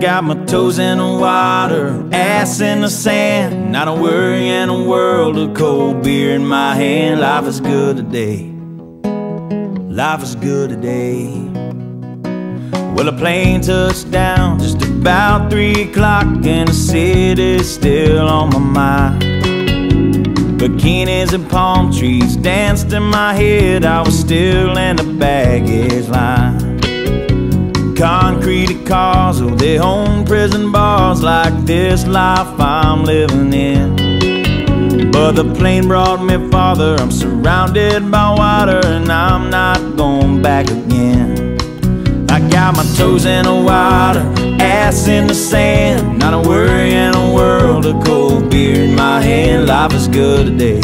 got my toes in the water, ass in the sand. Not a worry in a world of cold beer in my hand. Life is good today. Life is good today. Well, a plane touched down just about three o'clock, and the city's still on my mind. Bikinis and palm trees danced in my head. I was still in the baggage line. Concrete cars, oh, they own prison bars like this life I'm living in. But the plane brought me farther. I'm surrounded by water, and I'm not going back again. I got my toes in the water, ass in the sand. Not a worry in a world of cold beer in my hand. Life is good today.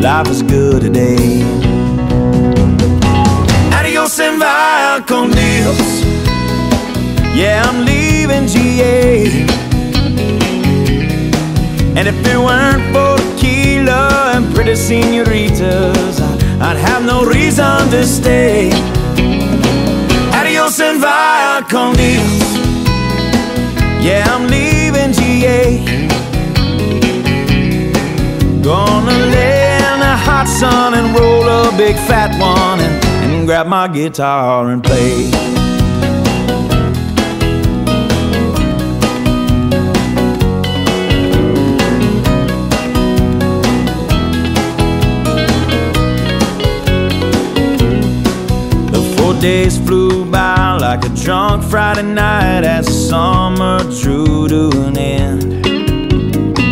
Life is good today. And if it weren't for tequila and pretty senoritas, I'd have no reason to stay. Adios and via con Dios. Yeah, I'm leaving GA. Gonna lay in the hot sun and roll a big fat one and, and grab my guitar and play. Days flew by like a drunk Friday night as the summer drew to an end.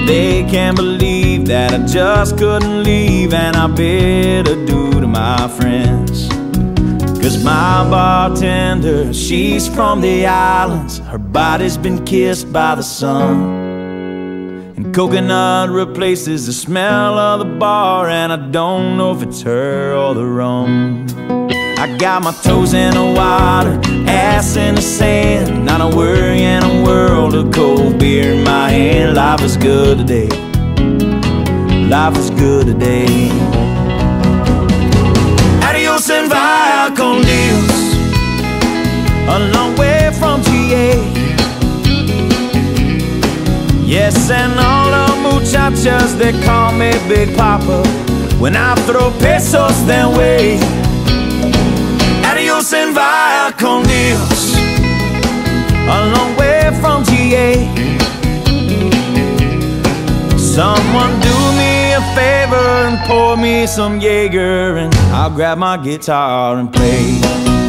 They can't believe that I just couldn't leave, and I bid adieu to my friends. Cause my bartender, she's from the islands, her body's been kissed by the sun. And coconut replaces the smell of the bar, and I don't know if it's her or the rum. I got my toes in the water, ass in the sand. Not a worry in a world of cold beer in my hand. Life is good today. Life is good today. Adios and via con Dios. A long way from GA. Yes, and all the muchachas, they call me Big Papa. When I throw pesos their way. Adios and via con Dios. A long way from GA. Someone do me a favor and pour me some Jaeger, and I'll grab my guitar and play.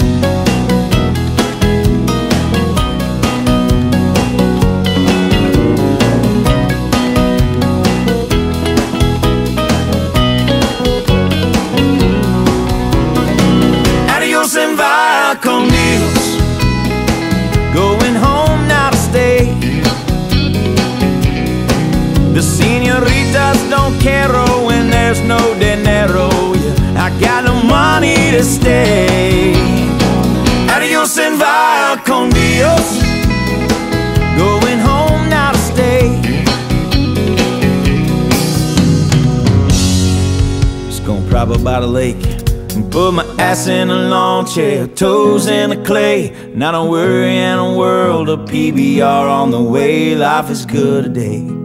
Senoritas when there's no dinero. Yeah, I got no money to stay. Adios and via con Dios. Going home now to stay. Just gonna prop up by the lake and put my ass in a lawn chair, toes in the clay. Not a worry in a world of PBR on the way. Life is good today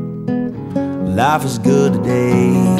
life is good today.